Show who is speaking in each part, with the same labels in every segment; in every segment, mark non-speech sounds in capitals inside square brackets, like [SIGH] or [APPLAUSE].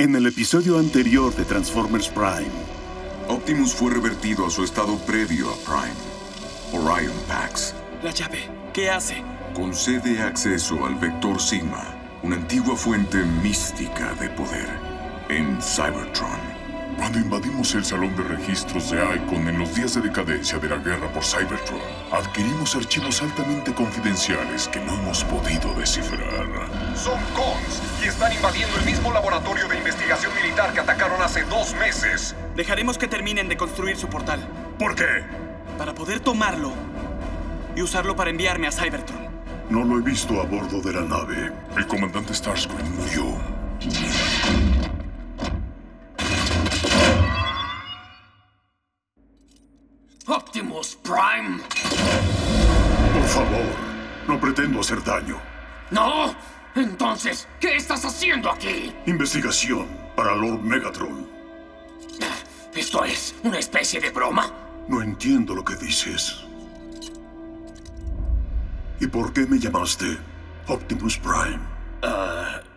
Speaker 1: En el episodio anterior de Transformers Prime,
Speaker 2: Optimus fue revertido a su estado previo a Prime, Orion Pax.
Speaker 3: La llave, ¿qué hace?
Speaker 2: Concede acceso al Vector Sigma, una antigua fuente mística de poder, en Cybertron.
Speaker 4: Cuando invadimos el salón de registros de Icon en los días de decadencia de la guerra por Cybertron, adquirimos archivos altamente confidenciales que no hemos podido descifrar.
Speaker 5: Son cons y están invadiendo el mismo laboratorio de investigación militar que atacaron hace dos meses.
Speaker 3: Dejaremos que terminen de construir su portal
Speaker 4: ¿Por qué?
Speaker 3: para poder tomarlo y usarlo para enviarme a Cybertron.
Speaker 4: No lo he visto a bordo de la nave. El comandante Starscream murió.
Speaker 6: Optimus Prime.
Speaker 4: Por favor, no pretendo hacer daño.
Speaker 6: ¿No? Entonces, ¿qué estás haciendo aquí?
Speaker 4: Investigación para Lord Megatron.
Speaker 6: ¿Esto es una especie de broma?
Speaker 4: No entiendo lo que dices. ¿Y por qué me llamaste Optimus Prime?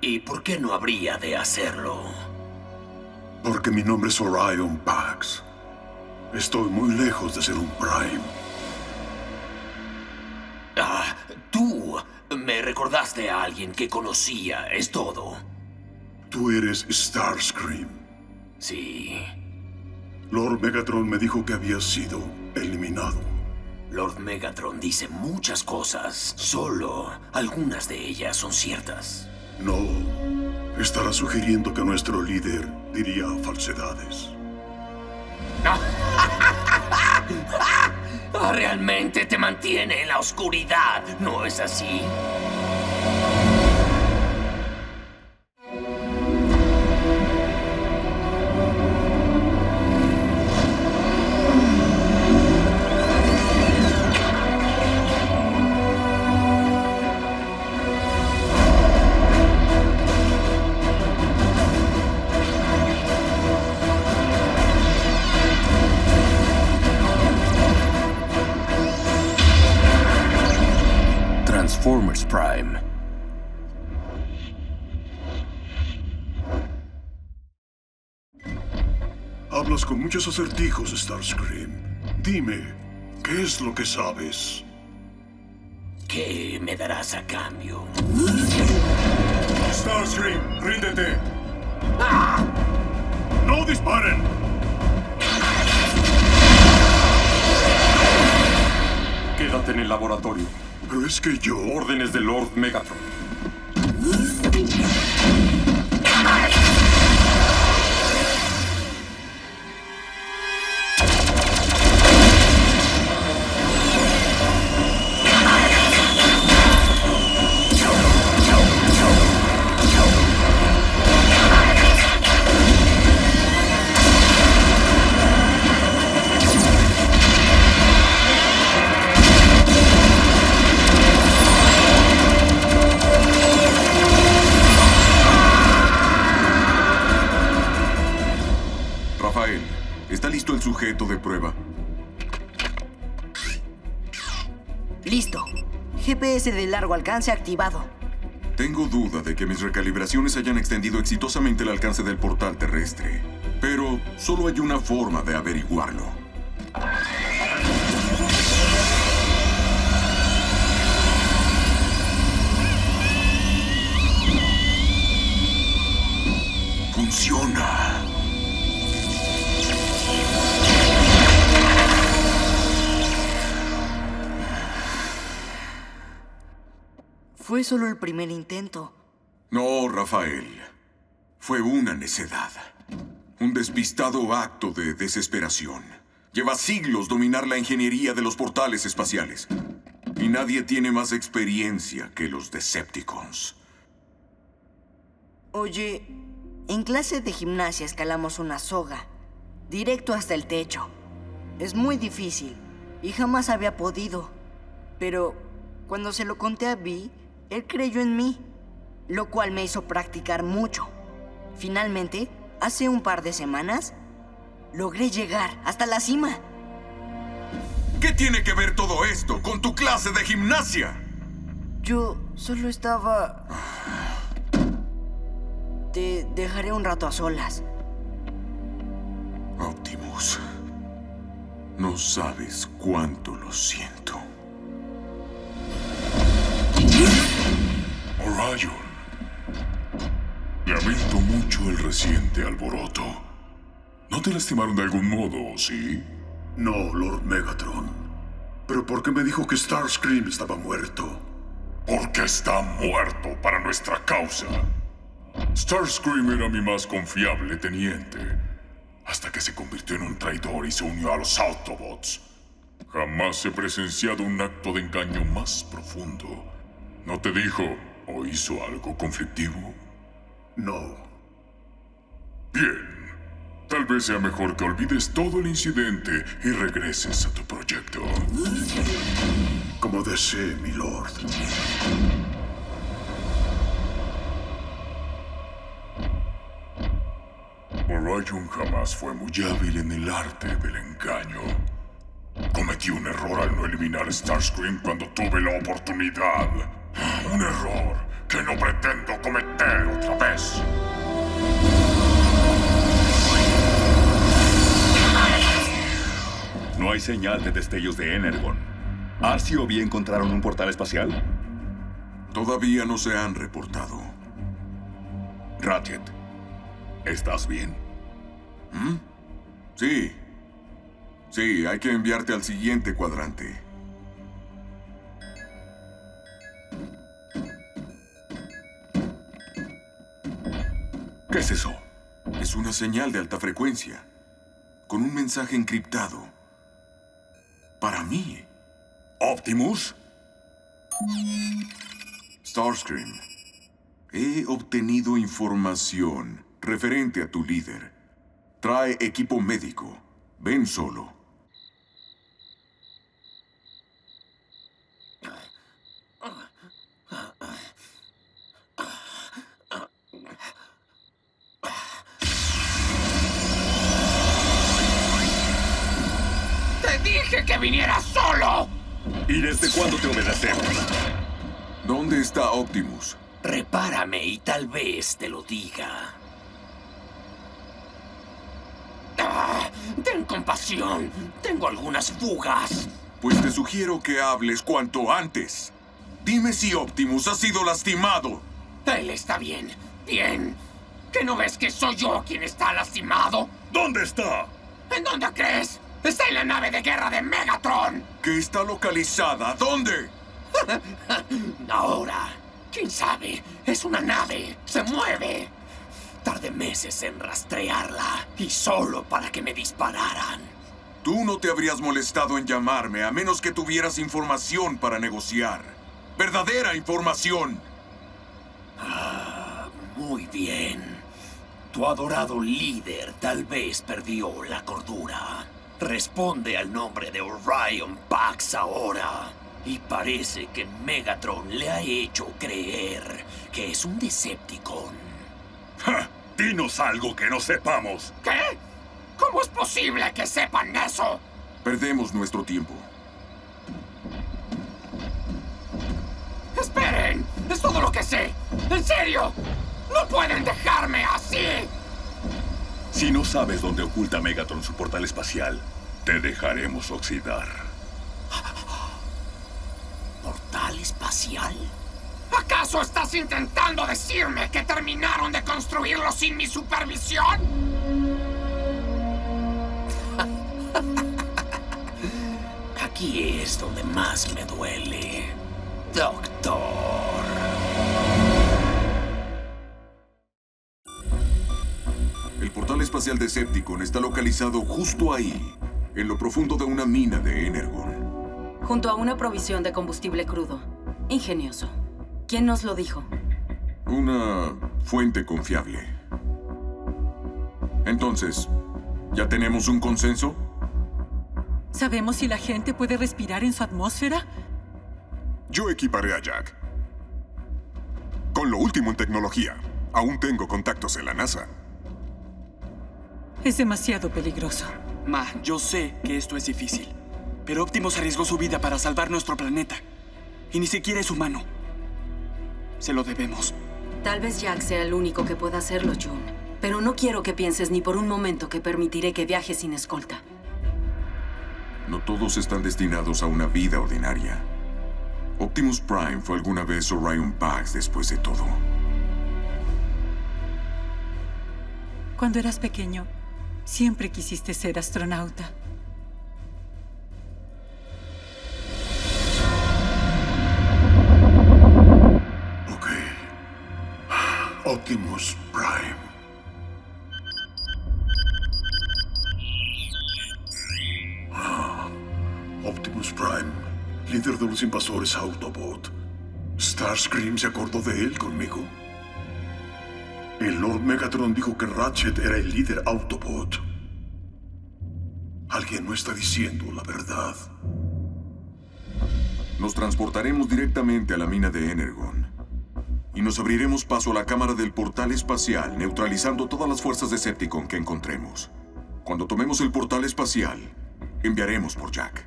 Speaker 6: ¿Y por qué no habría de hacerlo?
Speaker 4: Porque mi nombre es Orion Pax. Estoy muy lejos de ser un Prime.
Speaker 6: Recordaste a alguien que conocía, es todo.
Speaker 4: Tú eres Starscream.
Speaker 6: Sí.
Speaker 4: Lord Megatron me dijo que habías sido eliminado.
Speaker 6: Lord Megatron dice muchas cosas, solo algunas de ellas son ciertas.
Speaker 4: No. Estará sugiriendo que nuestro líder diría falsedades. [LAUGHS]
Speaker 6: Ah, Realmente te mantiene en la oscuridad, ¿no es así?
Speaker 4: Muchos acertijos, Starscream. Dime, ¿qué es lo que sabes?
Speaker 6: ¿Qué me darás a cambio?
Speaker 4: Starscream, ríndete. ¡No disparen!
Speaker 7: Quédate en el laboratorio.
Speaker 4: Pero es que yo...
Speaker 7: Órdenes de Lord Megatron.
Speaker 2: Sujeto de prueba?
Speaker 8: Listo. GPS de largo alcance activado.
Speaker 2: Tengo duda de que mis recalibraciones hayan extendido exitosamente el alcance del portal terrestre. Pero solo hay una forma de averiguarlo. Funciona.
Speaker 8: Fue solo el primer intento.
Speaker 2: No, Rafael. Fue una necedad. Un despistado acto de desesperación. Lleva siglos dominar la ingeniería de los portales espaciales. Y nadie tiene más experiencia que los Decepticons.
Speaker 8: Oye, en clase de gimnasia escalamos una soga, directo hasta el techo. Es muy difícil y jamás había podido. Pero cuando se lo conté a Vi, él creyó en mí, lo cual me hizo practicar mucho. Finalmente, hace un par de semanas, logré llegar hasta la cima.
Speaker 2: ¿Qué tiene que ver todo esto con tu clase de gimnasia?
Speaker 8: Yo solo estaba... te dejaré un rato a solas.
Speaker 2: Optimus. No sabes cuánto lo siento.
Speaker 4: Lamento mucho el reciente alboroto. ¿No te lastimaron de algún modo, sí?
Speaker 1: No, Lord Megatron. ¿Pero por qué me dijo que Starscream estaba muerto?
Speaker 4: Porque está muerto para nuestra causa. Starscream era mi más confiable teniente. Hasta que se convirtió en un traidor y se unió a los Autobots. Jamás he presenciado un acto de engaño más profundo. ¿No te dijo o hizo algo conflictivo?
Speaker 1: No.
Speaker 4: Bien. Tal vez sea mejor que olvides todo el incidente y regreses a tu proyecto.
Speaker 1: Como desee, mi lord.
Speaker 4: Orion jamás fue muy hábil en el arte del engaño. Cometí un error al no eliminar Starscream cuando tuve la oportunidad. Un error que no pretendo cometer otra vez.
Speaker 9: No hay señal de destellos de Energon. ¿Arcy o bien encontraron un portal espacial?
Speaker 2: Todavía no se han reportado.
Speaker 9: Ratchet, ¿estás bien?
Speaker 2: ¿Mm? Sí. Sí, hay que enviarte al siguiente cuadrante.
Speaker 9: ¿Qué es eso?
Speaker 2: Es una señal de alta frecuencia, con un mensaje encriptado. Para mí.
Speaker 9: ¿Optimus?
Speaker 2: Starscream, he obtenido información referente a tu líder. Trae equipo médico. Ven solo.
Speaker 6: ¡Te dije que vinieras solo!
Speaker 9: ¿Y desde cuándo te obedecemos?
Speaker 2: ¿Dónde está Optimus?
Speaker 6: Repárame y tal vez te lo diga. Ah, ten compasión. Tengo algunas fugas.
Speaker 2: Pues te sugiero que hables cuanto antes. Dime si Optimus ha sido lastimado.
Speaker 6: Él está bien. Bien. ¿Que no ves que soy yo quien está lastimado?
Speaker 9: ¿Dónde está?
Speaker 6: ¿En dónde crees? Está en la nave de guerra de Megatron.
Speaker 2: Que está localizada. ¿Dónde? [LAUGHS]
Speaker 6: Ahora, quién sabe, es una nave, se mueve. Tardé meses en rastrearla y solo para que me dispararan.
Speaker 2: Tú no te habrías molestado en llamarme a menos que tuvieras información para negociar. Verdadera información.
Speaker 6: Ah, muy bien. Tu adorado líder tal vez perdió la cordura. Responde al nombre de Orion Pax ahora. Y parece que Megatron le ha hecho creer que es un Decepticon.
Speaker 9: ¡Ja! Dinos algo que no sepamos.
Speaker 6: ¿Qué? ¿Cómo es posible que sepan eso?
Speaker 2: Perdemos nuestro tiempo.
Speaker 6: ¡Esperen! ¡Es todo lo que sé! ¡En serio! ¡No pueden dejarme así!
Speaker 9: Si no sabes dónde oculta Megatron su portal espacial, te dejaremos oxidar.
Speaker 6: ¿Acaso estás intentando decirme que terminaron de construirlo sin mi supervisión? [LAUGHS] Aquí es donde más me duele, doctor.
Speaker 2: El portal espacial Decepticon está localizado justo ahí, en lo profundo de una mina de Energon.
Speaker 10: Junto a una provisión de combustible crudo. Ingenioso. ¿Quién nos lo dijo?
Speaker 2: Una fuente confiable. Entonces, ¿ya tenemos un consenso?
Speaker 11: ¿Sabemos si la gente puede respirar en su atmósfera?
Speaker 12: Yo equiparé a Jack. Con lo último en tecnología. Aún tengo contactos en la NASA.
Speaker 11: Es demasiado peligroso.
Speaker 3: Ma, yo sé que esto es difícil. Pero Optimus arriesgó su vida para salvar nuestro planeta. Y ni siquiera es humano. Se lo debemos.
Speaker 10: Tal vez Jack sea el único que pueda hacerlo, June. Pero no quiero que pienses ni por un momento que permitiré que viaje sin escolta.
Speaker 2: No todos están destinados a una vida ordinaria. Optimus Prime fue alguna vez Orion Pax después de todo.
Speaker 11: Cuando eras pequeño, siempre quisiste ser astronauta.
Speaker 1: Optimus Prime. Ah, Optimus Prime, líder de los invasores Autobot. Starscream se acordó de él conmigo. El Lord Megatron dijo que Ratchet era el líder Autobot. Alguien no está diciendo la verdad.
Speaker 2: Nos transportaremos directamente a la mina de Energon. Y nos abriremos paso a la cámara del portal espacial, neutralizando todas las fuerzas de Decepticon que encontremos. Cuando tomemos el portal espacial, enviaremos por Jack.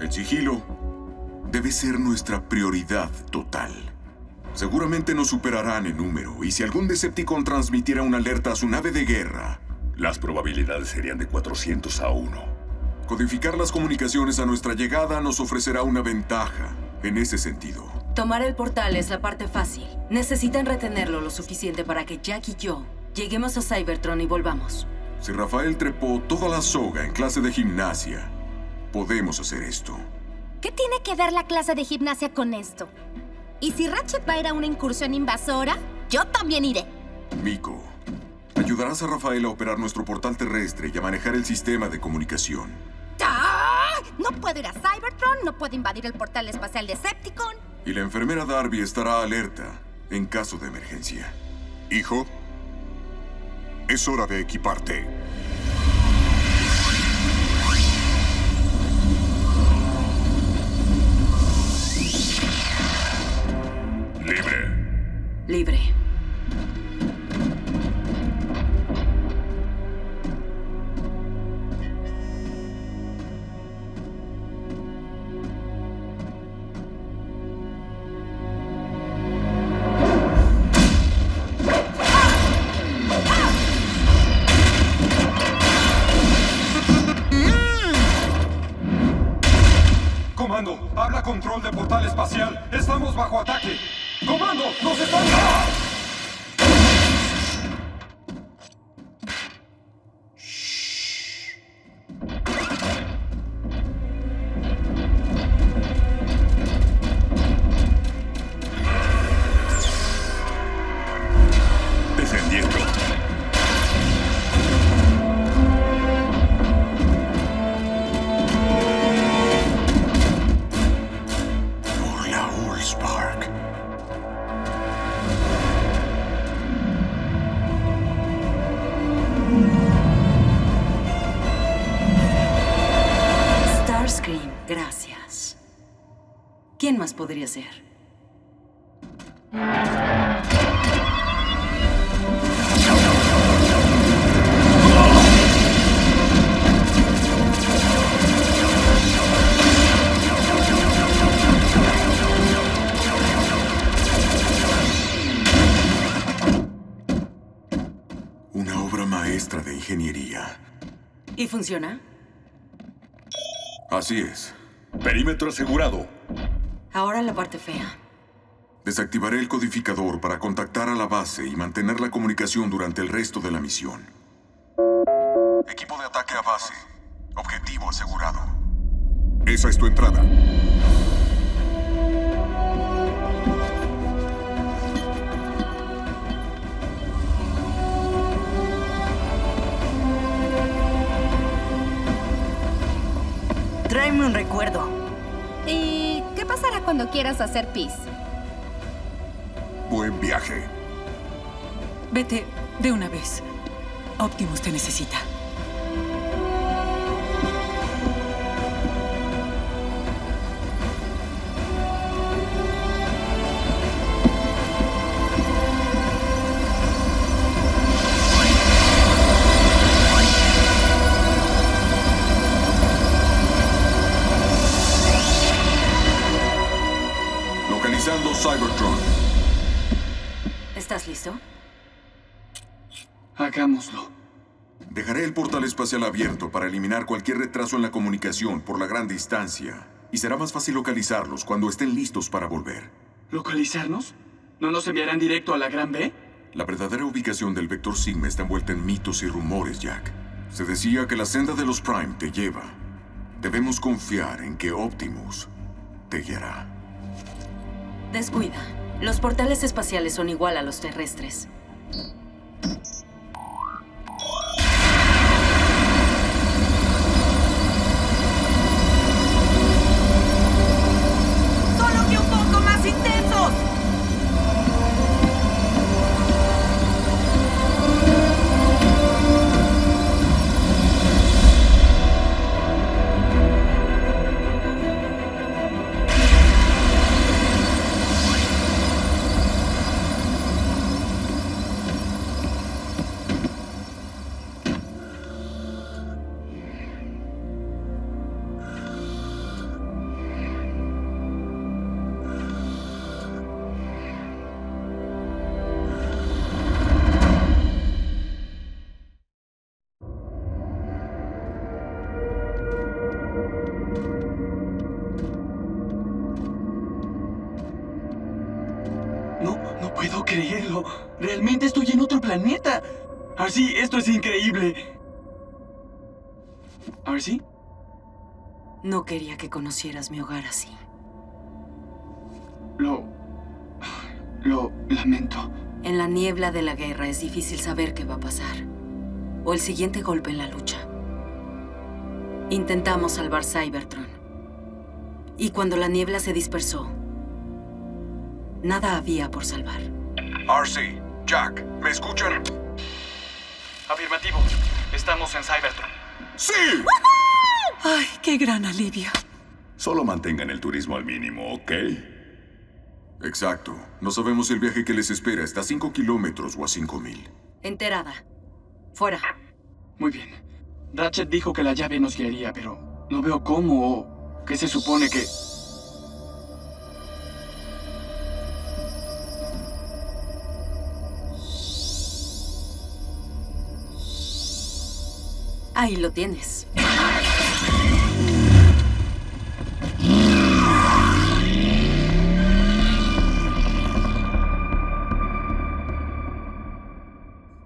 Speaker 2: El sigilo debe ser nuestra prioridad total. Seguramente nos superarán en número, y si algún Decepticon transmitiera una alerta a su nave de guerra,
Speaker 9: Las probabilidades serían de 400 a 1.
Speaker 2: codificar las comunicaciones a nuestra llegada nos ofrecerá una ventaja en ese sentido.
Speaker 10: Tomar el portal es la parte fácil. Necesitan retenerlo lo suficiente para que Jack y yo lleguemos a Cybertron y volvamos.
Speaker 2: Si Rafael trepó toda la soga en clase de gimnasia, podemos hacer esto.
Speaker 13: ¿Qué tiene que ver la clase de gimnasia con esto? ¿Y si Ratchet va a ir a una incursión invasora? Yo también iré.
Speaker 2: Miko, ayudarás a Rafael a operar nuestro portal terrestre y a manejar el sistema de comunicación.
Speaker 13: No puedo ir a Cybertron, no puedo invadir el portal espacial de Decepticon.
Speaker 2: Y la enfermera Darby estará alerta en caso de emergencia.
Speaker 12: Hijo, es hora de equiparte.
Speaker 4: Libre.
Speaker 10: Libre. Podría ser?
Speaker 2: Una obra maestra de ingeniería.
Speaker 10: ¿Y funciona?
Speaker 2: Así es.
Speaker 9: Perímetro asegurado.
Speaker 10: Ahora la parte fea.
Speaker 2: Desactivaré el codificador para contactar a la base y mantener la comunicación durante el resto de la misión. Equipo de ataque a base. Objetivo asegurado.
Speaker 12: Esa es tu entrada.
Speaker 8: Tráeme un recuerdo.
Speaker 13: ¿Y qué pasará cuando quieras hacer pis?
Speaker 12: Buen viaje.
Speaker 11: Vete de una vez. Optimus te necesita.
Speaker 2: Espacial abierto para eliminar cualquier retraso en la comunicación por la gran distancia. Y será más fácil localizarlos cuando estén listos para volver.
Speaker 3: ¿Localizarnos? ¿No nos enviarán directo a la Gran B?
Speaker 2: La verdadera ubicación del Vector Sigma está envuelta en mitos y rumores, Jack. Se decía que la senda de los Prime te lleva. Debemos confiar en que Optimus te guiará.
Speaker 10: Descuida. Los portales espaciales son igual a los terrestres.
Speaker 3: Así, esto es increíble. ¿Arcy?
Speaker 10: No quería que conocieras mi hogar así.
Speaker 3: Lo... Lo lamento.
Speaker 10: En la niebla de la guerra es difícil saber qué va a pasar. O el siguiente golpe en la lucha. Intentamos salvar Cybertron. Y cuando la niebla se dispersó, nada había por salvar.
Speaker 5: RC, Jack, ¿me escuchan?
Speaker 3: Afirmativo. Estamos en Cybertron.
Speaker 9: ¡Sí!
Speaker 11: ¡Ay, qué gran alivio!
Speaker 9: Solo mantengan el turismo al mínimo, ¿ok?
Speaker 2: Exacto. No sabemos si el viaje que les espera está a 5 kilómetros o a 5 mil.
Speaker 10: Enterada. Fuera.
Speaker 3: Muy bien. Ratchet dijo que la llave nos guiaría, pero no veo cómo o qué se supone que...
Speaker 10: Ahí lo tienes.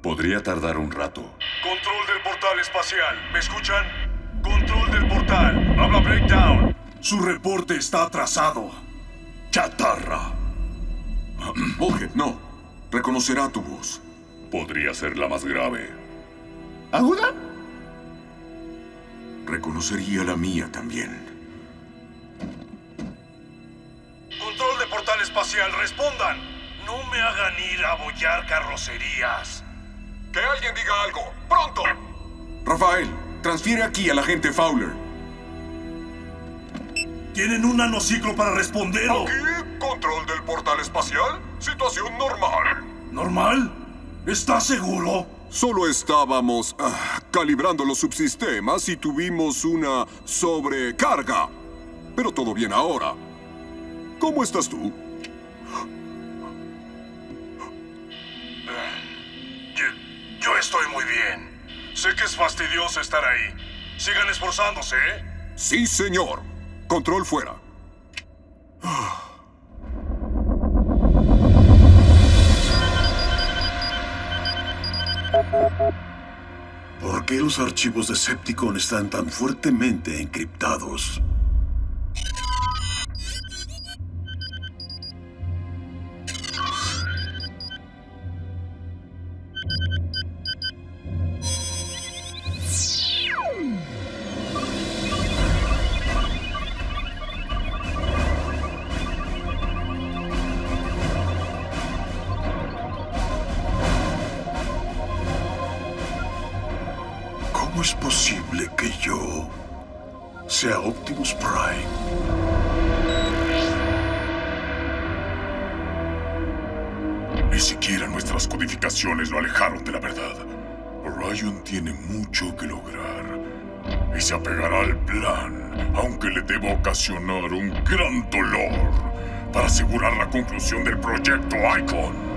Speaker 9: Podría tardar un rato.
Speaker 14: Control del portal espacial. ¿Me escuchan? Control del portal. Habla Breakdown.
Speaker 15: Su reporte está atrasado. Chatarra. [CLEARS THROAT]
Speaker 2: Bulkhead, no. Reconocerá tu voz.
Speaker 9: Podría ser la más grave.
Speaker 15: ¿Aguda?
Speaker 2: Reconocería la mía también.
Speaker 14: Control de portal espacial, respondan. No me hagan ir a bollar carrocerías.
Speaker 5: Que alguien diga algo. ¡Pronto!
Speaker 2: Rafael, transfiere aquí al agente Fowler.
Speaker 15: ¿Tienen un nanociclo para responder
Speaker 5: Aquí, control del portal espacial. Situación normal.
Speaker 15: ¿Normal? ¿Estás seguro?
Speaker 12: Solo estábamos ah, calibrando los subsistemas y tuvimos una sobrecarga. Pero todo bien ahora. ¿Cómo estás tú?
Speaker 14: Yo, yo, estoy muy bien. Sé que es fastidioso estar ahí. Sigan esforzándose, ¿eh?
Speaker 12: Sí, señor. Control fuera.
Speaker 1: ¿Por qué los archivos de Septicon están tan fuertemente encriptados?
Speaker 4: Lo alejaron de la verdad. Orion tiene mucho que lograr. Y se apegará al plan, aunque le deba ocasionar un gran dolor, para asegurar la conclusión del proyecto Icon.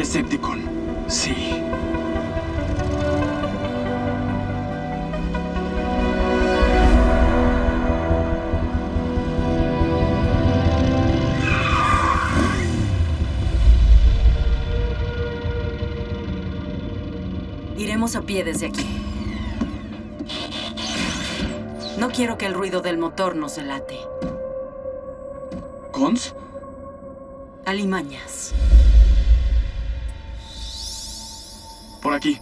Speaker 3: Decepticon. Sí.
Speaker 10: Iremos a pie desde aquí. No quiero que el ruido del motor nos delate.
Speaker 3: ¿Cons?
Speaker 10: Alimañas.
Speaker 3: Por aquí.